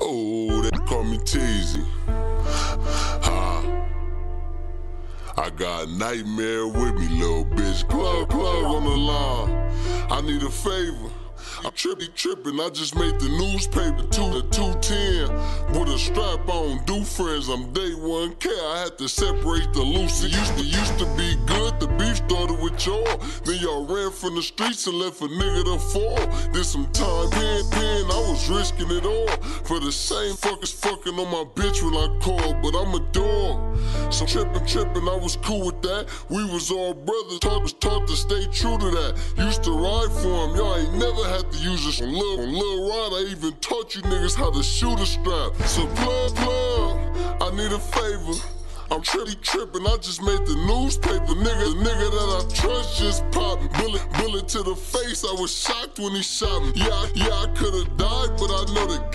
Oh, they call me Teeezy. Ha. I got a nightmare with me, little bitch. Plug, plug on the line. I need a favor. I'm trippy tripping, I just made the newspaper two to 210 with a strap on. Do friends, I'm day 1K. I had to separate the loose. It used to used to be good. The beef started with y'all. Then y'all ran from the streets and left a nigga to fall. Did some time, pen, pen, I was risking it all. For the same fuckers fucking on my bitch when I called, but I'm a dog. So trippin', trippin', I was cool with that. We was all brothers, taught, was taught to stay true to that. Used to ride for him, y'all ain't never had to use this on Lil, on Lil. I even taught you niggas how to shoot a strap. So plug, plug, I need a favor. I'm trippy tripping, I just made the newspaper. Nigga, the nigga that I trust just popped. Bullet, bullet to the face, I was shocked when he shot me. Yeah, yeah, I could've died, but I know that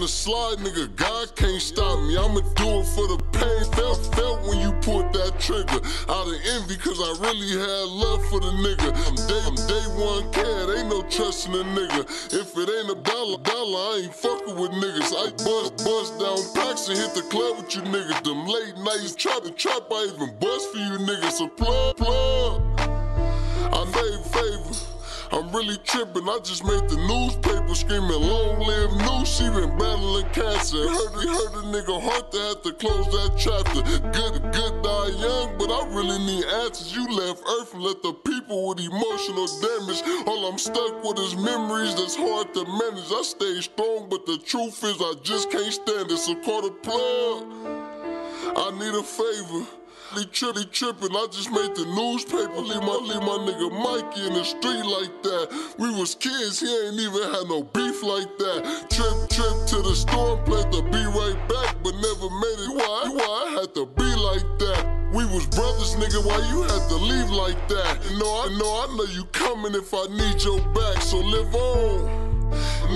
to slide, nigga, God can't stop me. I'ma do it for the pain. Felt, felt when you pulled that trigger. Out of envy, cause I really had love for the nigga. I'm day, I'm day one cat, ain't no trusting a nigga. If it ain't a dollar, dollar, I ain't fucking with niggas. I bust, bust down packs and hit the club with you niggas. Them late nights trapping, trap, I even bust for you niggas. So plug, plug. I made favor. I'm really tripping. I just made the newspaper screaming, long live new. She been battling cancer. Heard, heard a nigga heart to have to close that chapter. Good, good die young, but I really need answers. You left Earth and let the people with emotional damage. All I'm stuck with is memories that's hard to manage. I stay strong, but the truth is I just can't stand it. So call the plug. I need a favor. They trippy trippin', I just made the newspaper. Leave my, leave my nigga Mikey in the street like that. We was kids, he ain't even had no beef like that. Trip, trip to the store, played the be right back, but never made it. Why, why I had to be like that? We was brothers, nigga, why you had to leave like that? No, I know, I know you coming if I need your back, so live on.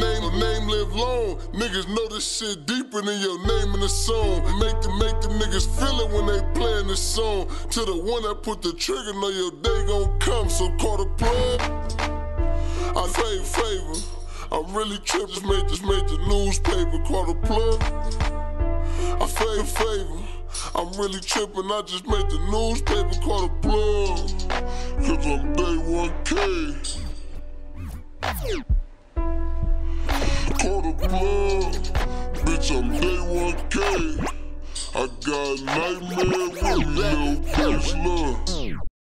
Name, name live long. Niggas know this shit deeper than your name in the song. Make them, make them niggas feel it when they playing this. To the one that put the trigger, know your day gon' come. So call the plug. I pay favor. I'm really tripping. Just made, made the newspaper. Call the plug. I pay favor. I'm really tripping. I just made the newspaper. Call the plug. Cause I'm day 1K. Call the plug. Bitch, I'm day 1K. I got nightmare with me, little bitch, love.